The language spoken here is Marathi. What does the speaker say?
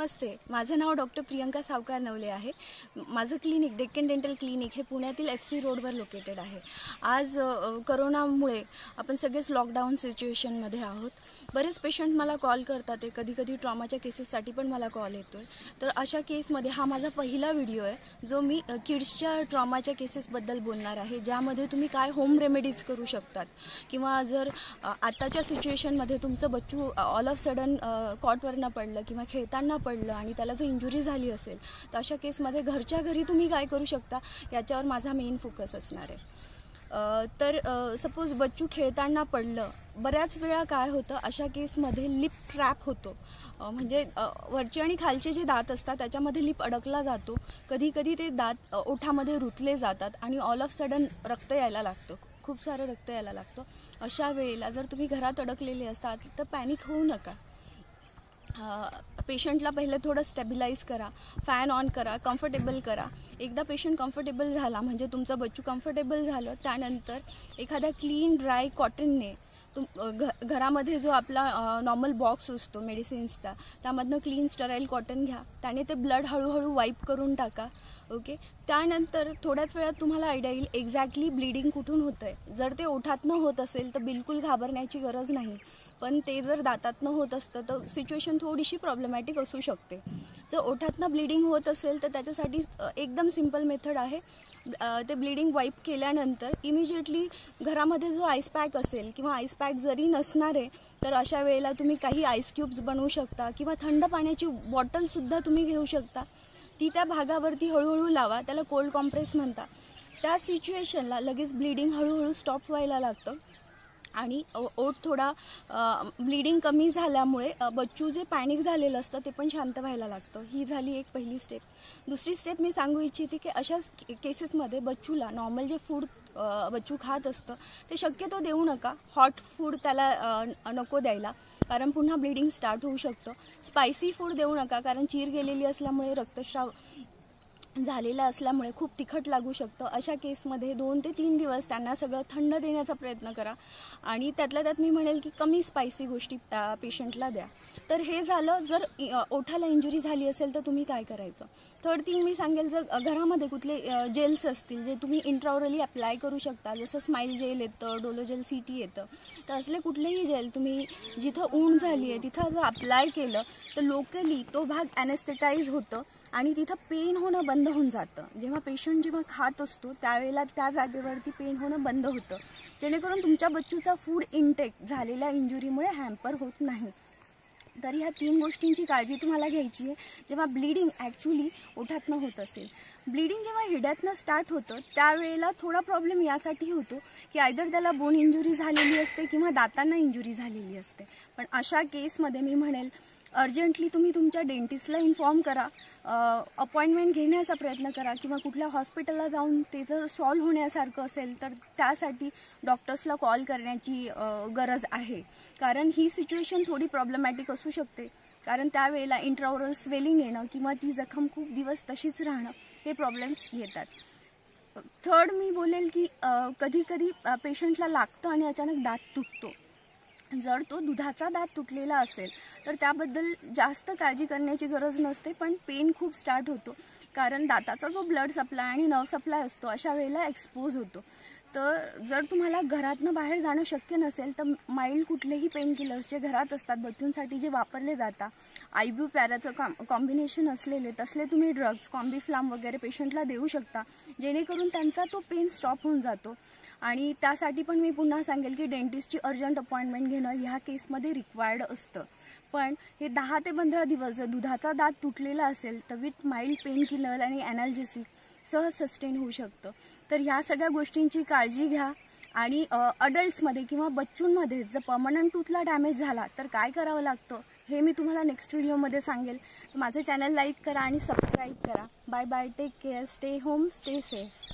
नमस्ते. माझं नाव डॉक्टर प्रियंका सावकार नवले आहे. माझं क्लिनिक डेक्कन डेंटल क्लिनिक हे पुण्यातील एफ सी रोडवर लोकेटेड आहे. आज करोनामुळे आपण सगळेच लॉकडाऊन सिच्युएशनमध्ये आहोत. बरेच पेशंट मला कॉल करतात ते कधी कधी ट्रॉमाच्या केसेससाठी पण मला कॉल येतो आहे तर अशा केसमध्ये हा माझा पहिला व्हिडिओ आहे जो मी किड्सच्या ट्रॉमाच्या केसेसबद्दल बोलणार आहे. ज्यामध्ये तुम्ही काय होम रेमेडीज करू शकतात? किंवा जर आताच्या सिच्युएशनमध्ये तुमचं बच्चू ऑल ऑफ सडन कॉटवरनं पडलं किंवा खेळताना पडलं पडलं आणि त्याला जर इंजुरी झाली असेल तर अशा केसमध्ये घरच्या घरी तुम्ही काय करू शकता? याच्यावर माझा मेन फोकस असणार आहे. तर सपोज बच्चू खेळताना पडलं बऱ्याच वेळा काय होतं अशा केसमध्ये लिप ट्रॅप होतो. म्हणजे वरचे आणि खालचे जे दात असतात त्याच्यामध्ये लिप अडकला जातो. कधी कधी ते दात ओठामध्ये रुतले जातात आणि ऑल ऑफ सडन रक्त यायला लागतं. खूप सारं रक्त यायला लागतं. अशा वेळेला जर तुम्ही घरात अडकलेले असतात तर पॅनिक होऊ नका. पेशंटला पहिलं थोडं स्टेबिलाईज करा फॅन ऑन करा कम्फर्टेबल करा. एकदा पेशंट कम्फर्टेबल झाला म्हणजे तुमचं बच्चू कम्फर्टेबल झालं त्यानंतर एखाद्या क्लीन ड्राय कॉटनने तुम घ घरामध्ये जो आपला नॉर्मल बॉक्स असतो मेडिसिन्सचा त्यामधनं क्लीन स्टराईल कॉटन घ्या. त्याने ते ब्लड हळूहळू वाईप करून टाका ओके त्यानंतर थोड्याच वेळात तुम्हाला आयडिया येईल एक्झॅक्टली ब्लिडिंग कुठून होतं आहे जर ते ओठातनं होत असेल तर बिलकुल घाबरण्याची गरज नाही. पण ते जर दातातनं होत असतं तर सिच्युएशन थोडीशी प्रॉब्लेमॅटिक असू शकते. जर ओठातनं ब्लिडिंग होत असेल तर त्याच्यासाठी एकदम सिंपल मेथड आहे. ते ब्लिडिंग वाईप केल्यानंतर इमिजिएटली घरामध्ये जो आईस पॅक असेल किंवा आईस पॅक जरी नसणार आहे तर अशा वेळेला तुम्ही काही आईस क्यूब्स बनवू शकता किंवा थंड पाण्याची बॉटलसुद्धा तुम्ही घेऊ शकता. ती त्या भागावरती हळूहळू लावा त्याला कोल्ड कॉम्प्रेस म्हणता त्या सिच्युएशनला लगेच ब्लिडिंग हळूहळू स्टॉप व्हायला लागतं. आणि ओ- ओठ थोडा ब्लिडिंग कमी झाल्यामुळे बच्चू जे पॅनिक झालेलं असतं ते पण शांत व्हायला लागतं. ही झाली एक पहिली स्टेप दुसरी स्टेप मी सांगू इच्छिते की अशा केसेसमध्ये बच्चूला नॉर्मल जे फूड बच्चू खात असतं ते शक्यतो देऊ नका. हॉट फूड त्याला नको द्यायला. कारण पुन्हा ब्लिडिंग स्टार्ट होऊ शकतं. स्पायसी फूड देऊ नका कारण चीर गेलेली असल्यामुळे रक्तस्राव झालेला असल्यामुळे खूप तिखट लागू शकतं. अशा केसमध्ये दोन ते तीन दिवस त्यांना सगळं थंड देण्याचा प्रयत्न करा. आणि त्यातल्या त्यात मी म्हणेल की कमी स्पायसी गोष्टी पेशंटला द्या. तर हे झालं जर ओठाला इंजुरी झाली असेल तर तुम्ही काय करायचं? थर्ड थिंग मी सांगेल जर घरामध्ये कुठले जेल्स असतील जे तुम्ही इंट्राओरली अप्लाय करू शकता जसं स्माईल जेल येतं डोलोजेल सी टी येतं तर असले कुठलेही जेल तुम्ही जिथं ऊन झाली आहे तिथं जर अप्लाय केलं तर लोकली तो भाग ॲनेस्थेटाईज होतं. आणि तिथं पेन होणं बंद होऊन जातं. जेव्हा पेशंट जेव्हा खात असतो त्यावेळेला त्या जागेवरती पेन होणं बंद होतं. जेणेकरून तुमच्या बच्चूचा फूड इंटेक झालेल्या इंजुरीमुळे हॅम्पर होत नाही. तर ह्या तीन गोष्टींची काळजी तुम्हाला घ्यायची आहे. जेव्हा ब्लिडिंग ॲक्च्युली ओठातनं होत असेल. ब्लिडिंग जेव्हा हिड्यातनं स्टार्ट होतं त्यावेळेला थोडा प्रॉब्लेम यासाठी होतो की आयदर त्याला बोन इंजुरी झालेली असते किंवा दातांना इंजुरी झालेली असते. पण अशा केसमध्ये मी म्हणेल अर्जंटली तुम्ही तुमच्या डेंटिस्टला इन्फॉर्म करा अपॉइंटमेंट घेण्याचा प्रयत्न करा किंवा कुठल्या हॉस्पिटलला जाऊन ते जर सॉल्व्ह होण्यासारखं असेल तर त्यासाठी डॉक्टर्सला कॉल करण्याची गरज आहे. कारण ही सिच्युएशन थोडी प्रॉब्लेमॅटिक असू शकते. कारण त्यावेळेला इंट्राओरल स्वेलिंग येणं किंवा ती जखम खूप दिवस तशीच राहणं हे प्रॉब्लेम्स येतात. थर्ड मी बोलेल की कधी कधी पेशंटला लागतं आणि अचानक दात तुटतो. जर तो दुधाचा दात तुटलेला असेल तर त्याबद्दल जास्त काळजी करण्याची गरज नसते पण पेन खूप स्टार्ट होतो. कारण दाताचा जो ब्लड सप्लाय आणि नर्व सप्लाय असतो अशा वेळेला एक्सपोज होतो. तर जर तुम्हाला घरातनं बाहेर जाणं शक्य नसेल तर माइल्ड कुठलेही पेन किलर्स जे घरात असतात बच्चूंसाठी जे वापरले जातात आयब्यू पॅराचं कॉम कॉम्बिनेशन असलेले तसले तुम्ही ड्रग्स कॉम्बिफ्लाम वगैरे पेशंटला देऊ शकता जेणेकरून त्यांचा तो पेन स्टॉप होऊन जातो. आणि त्यासाठी पण मी पुन्हा सांगेल की डेंटिस्टची अर्जंट अपॉइंटमेंट घेणं ह्या केसमध्ये रिक्वायर्ड असतं. पण हे दहा ते पंधरा दिवस जर दुधाचा दात तुटलेला असेल तर विथ माइल्ड पेन किलर आणि ॲनाल्जेसिक सहज सस्टेन होऊ शकतं. तर ह्या सगळ्या गोष्टींची काळजी घ्या. आणि अडल्ट्समध्ये किंवा बच्चूंमध्ये जर पर्मनंट टूथला डॅमेज झाला तर काय करावं लागतं? हे मी तुम्हाला नेक्स्ट व्हिडिओमध्ये सांगेल. माझं चॅनल लाईक करा आणि सबस्क्राईब करा. Bye bye take care stay home stay safe